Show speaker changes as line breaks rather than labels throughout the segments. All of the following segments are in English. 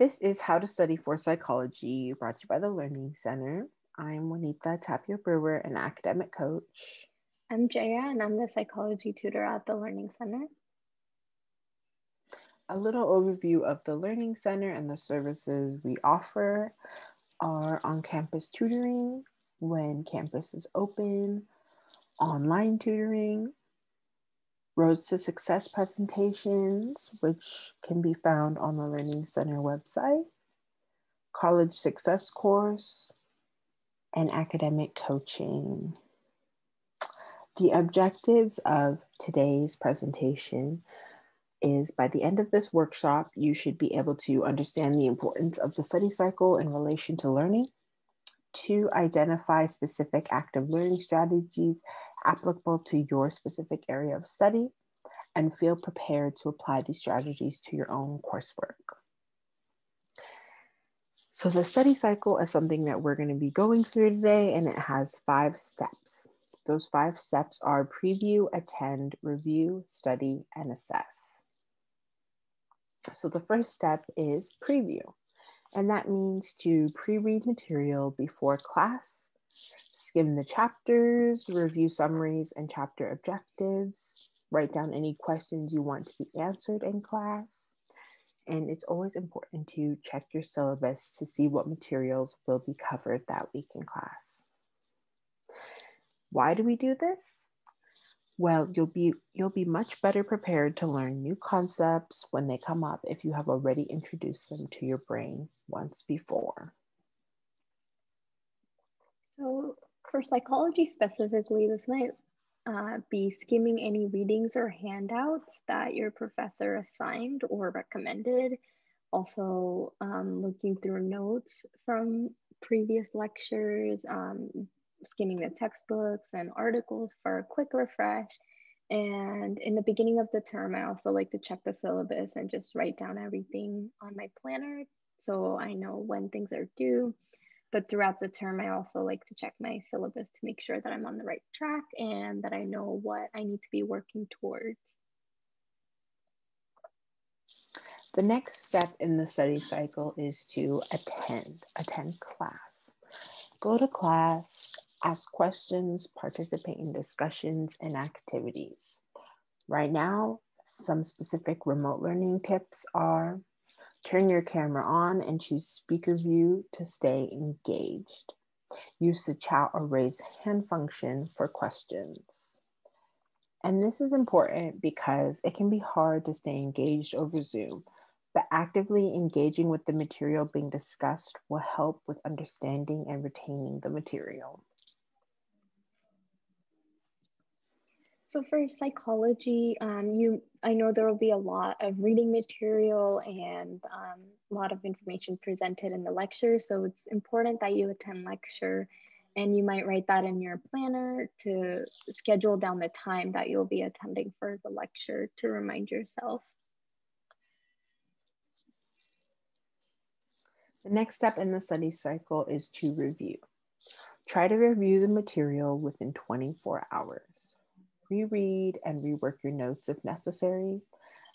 This is How to Study for Psychology, brought to you by the Learning Center. I'm Juanita Tapia Brewer, an academic coach.
I'm Jeya, and I'm the psychology tutor at the Learning Center.
A little overview of the Learning Center and the services we offer are on campus tutoring when campus is open, online tutoring, Roads to Success presentations, which can be found on the Learning Center website, College Success Course, and academic coaching. The objectives of today's presentation is by the end of this workshop, you should be able to understand the importance of the study cycle in relation to learning, to identify specific active learning strategies applicable to your specific area of study and feel prepared to apply these strategies to your own coursework. So the study cycle is something that we're going to be going through today and it has five steps. Those five steps are preview, attend, review, study, and assess. So the first step is preview, and that means to pre-read material before class skim the chapters, review summaries and chapter objectives, write down any questions you want to be answered in class. And it's always important to check your syllabus to see what materials will be covered that week in class. Why do we do this? Well, you'll be you'll be much better prepared to learn new concepts when they come up if you have already introduced them to your brain once before.
So for psychology specifically, this might uh, be skimming any readings or handouts that your professor assigned or recommended. Also, um, looking through notes from previous lectures, um, skimming the textbooks and articles for a quick refresh. And in the beginning of the term, I also like to check the syllabus and just write down everything on my planner so I know when things are due but throughout the term, I also like to check my syllabus to make sure that I'm on the right track and that I know what I need to be working towards.
The next step in the study cycle is to attend, attend class. Go to class, ask questions, participate in discussions and activities. Right now, some specific remote learning tips are Turn your camera on and choose speaker view to stay engaged. Use the chat or raise hand function for questions. And this is important because it can be hard to stay engaged over Zoom, but actively engaging with the material being discussed will help with understanding and retaining the material.
So for psychology, um, you I know there will be a lot of reading material and um, a lot of information presented in the lecture. So it's important that you attend lecture and you might write that in your planner to schedule down the time that you'll be attending for the lecture to remind yourself.
The next step in the study cycle is to review. Try to review the material within 24 hours reread and rework your notes if necessary,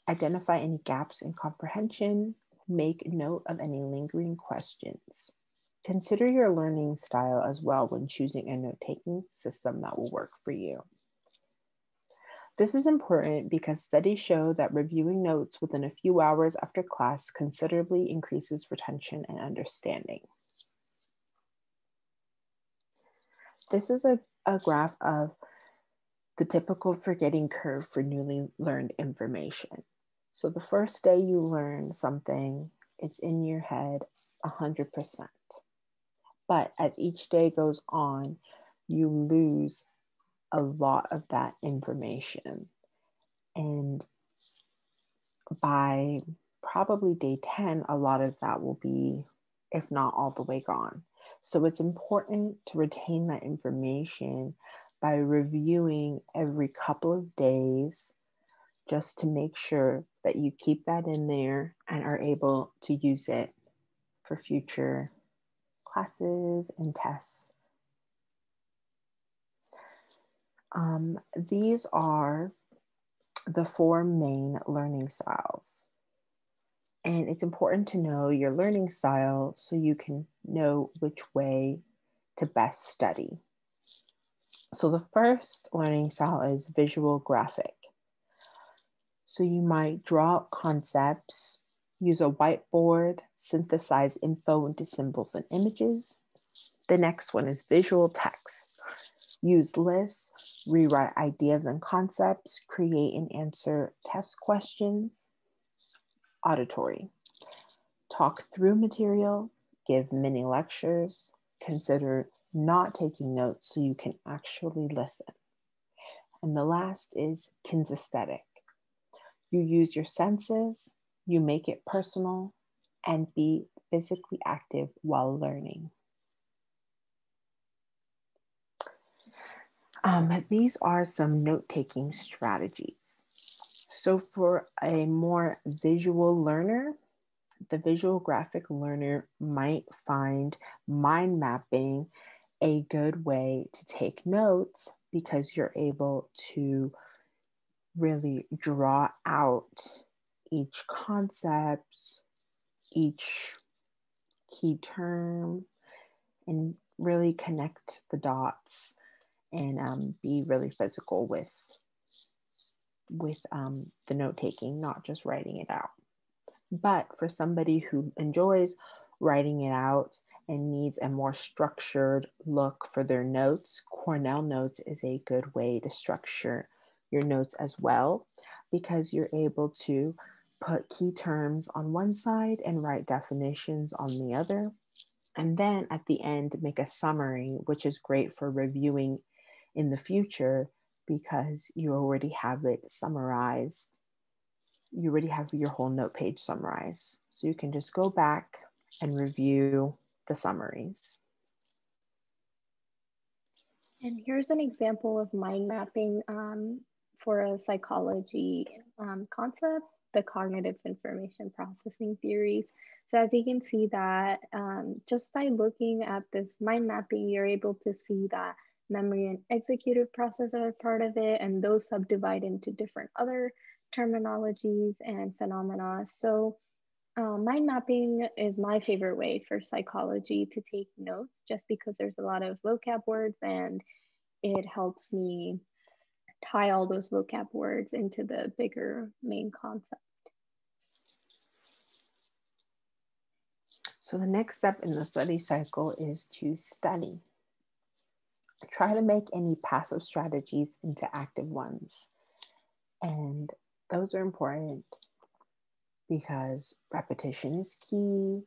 identify any gaps in comprehension, make note of any lingering questions. Consider your learning style as well when choosing a note taking system that will work for you. This is important because studies show that reviewing notes within a few hours after class considerably increases retention and understanding. This is a, a graph of the typical forgetting curve for newly learned information. So the first day you learn something, it's in your head 100%. But as each day goes on, you lose a lot of that information. And by probably day 10, a lot of that will be, if not all the way gone. So it's important to retain that information by reviewing every couple of days just to make sure that you keep that in there and are able to use it for future classes and tests. Um, these are the four main learning styles. And it's important to know your learning style so you can know which way to best study. So, the first learning style is visual graphic. So, you might draw concepts, use a whiteboard, synthesize info into symbols and images. The next one is visual text. Use lists, rewrite ideas and concepts, create and answer test questions. Auditory. Talk through material, give mini lectures, consider not taking notes so you can actually listen. And the last is kinesthetic. You use your senses, you make it personal, and be physically active while learning. Um, these are some note taking strategies. So, for a more visual learner, the visual graphic learner might find mind mapping a good way to take notes because you're able to really draw out each concept, each key term, and really connect the dots and um, be really physical with with um, the note taking, not just writing it out. But for somebody who enjoys writing it out and needs a more structured look for their notes, Cornell Notes is a good way to structure your notes as well because you're able to put key terms on one side and write definitions on the other. And then at the end, make a summary, which is great for reviewing in the future because you already have it summarized. You already have your whole note page summarized. So you can just go back and review the summaries.
And here's an example of mind mapping um, for a psychology um, concept, the cognitive information processing theories. So as you can see that um, just by looking at this mind mapping, you're able to see that memory and executive process are part of it, and those subdivide into different other terminologies and phenomena. So uh, mind mapping is my favorite way for psychology to take notes just because there's a lot of vocab words and it helps me tie all those vocab words into the bigger main concept.
So the next step in the study cycle is to study. Try to make any passive strategies into active ones. And those are important because repetition is key.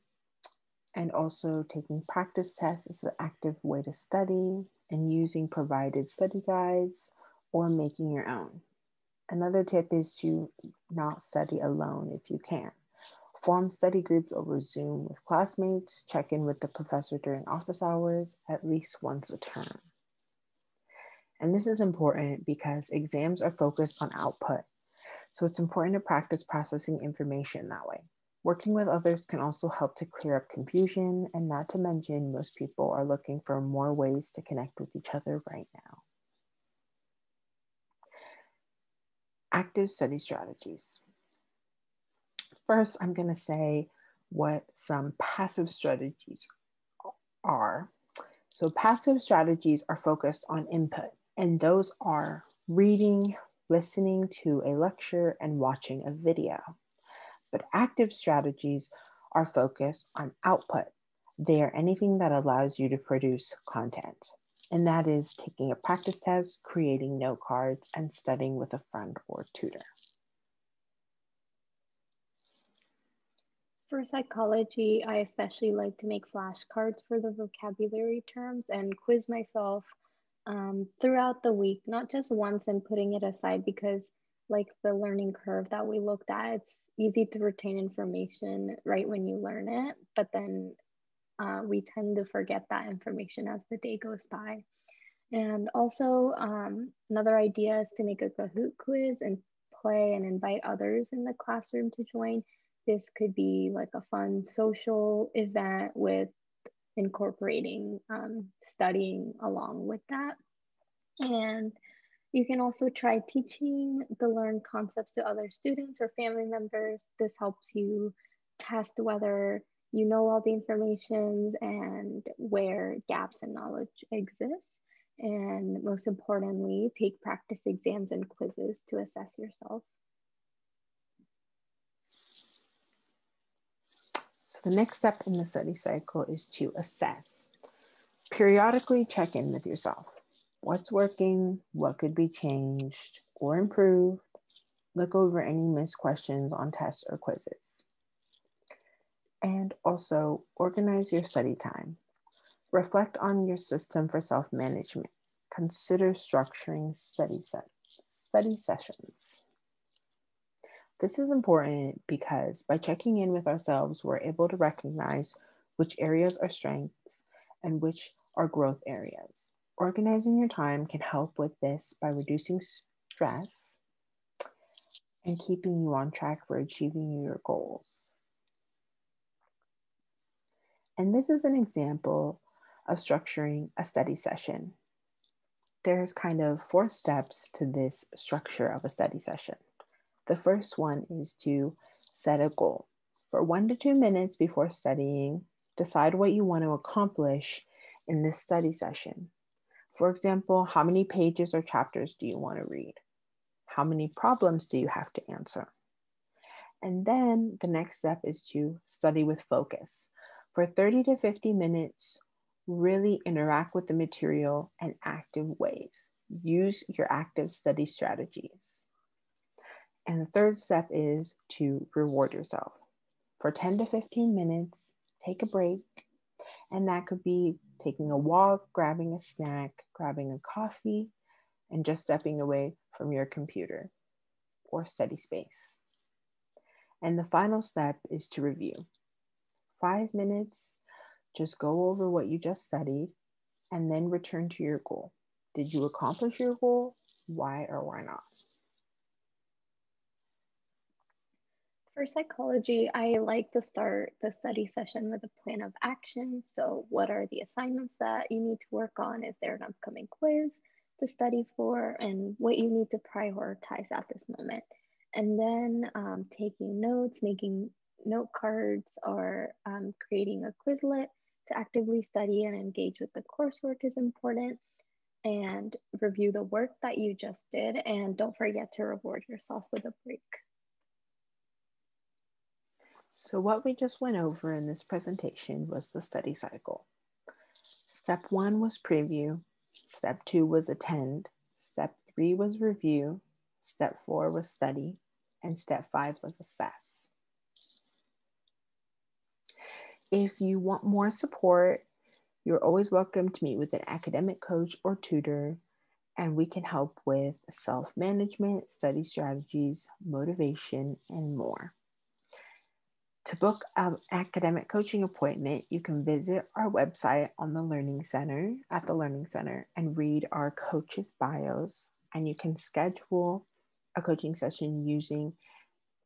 And also, taking practice tests is an active way to study, and using provided study guides or making your own. Another tip is to not study alone if you can. Form study groups over Zoom with classmates, check in with the professor during office hours at least once a term. And this is important because exams are focused on output. So it's important to practice processing information that way. Working with others can also help to clear up confusion, and not to mention, most people are looking for more ways to connect with each other right now. Active study strategies. First, I'm going to say what some passive strategies are. So, passive strategies are focused on input, and those are reading, listening to a lecture, and watching a video. But active strategies are focused on output. They are anything that allows you to produce content, and that is taking a practice test, creating note cards, and studying with a friend or tutor.
For psychology, I especially like to make flashcards for the vocabulary terms and quiz myself um, throughout the week, not just once and putting it aside because like the learning curve that we looked at, it's easy to retain information right when you learn it, but then uh, we tend to forget that information as the day goes by. And also um, another idea is to make a Kahoot quiz and play and invite others in the classroom to join. This could be like a fun social event with incorporating um, studying along with that. And you can also try teaching the learned concepts to other students or family members. This helps you test whether you know all the information and where gaps in knowledge exist. And most importantly, take practice exams and quizzes to assess yourself.
So the next step in the study cycle is to assess. Periodically check in with yourself. What's working? What could be changed or improved? Look over any missed questions on tests or quizzes. And also organize your study time. Reflect on your system for self management. Consider structuring study, set, study sessions. This is important because by checking in with ourselves, we're able to recognize which areas are strengths and which are growth areas. Organizing your time can help with this by reducing stress and keeping you on track for achieving your goals. And this is an example of structuring a study session. There's kind of four steps to this structure of a study session. The first one is to set a goal. For one to two minutes before studying, decide what you want to accomplish in this study session. For example, how many pages or chapters do you want to read? How many problems do you have to answer? And then the next step is to study with focus. For 30 to 50 minutes, really interact with the material in active ways. Use your active study strategies. And the third step is to reward yourself. For 10 to 15 minutes, take a break. And that could be taking a walk, grabbing a snack, grabbing a coffee, and just stepping away from your computer or study space. And the final step is to review five minutes, just go over what you just studied, and then return to your goal. Did you accomplish your goal? Why or why not?
For psychology, I like to start the study session with a plan of action. So, what are the assignments that you need to work on? Is there an upcoming quiz to study for? And what you need to prioritize at this moment. And then um, taking notes, making note cards or um, creating a Quizlet to actively study and engage with the coursework is important. And review the work that you just did. And don't forget to reward yourself with a break.
So, what we just went over in this presentation was the study cycle. Step one was preview, step two was attend, step three was review, step four was study, and step five was assess. If you want more support, you're always welcome to meet with an academic coach or tutor, and we can help with self management, study strategies, motivation, and more. To book an academic coaching appointment, you can visit our website on the Learning Center at the Learning Center and read our coaches' bios. And you can schedule a coaching session using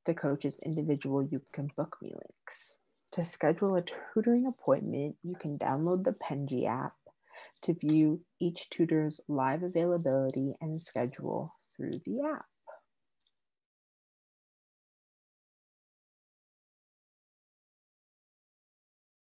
the coach's individual You Can Book Me links. To schedule a tutoring appointment, you can download the Penji app to view each tutor's live availability and schedule through the app.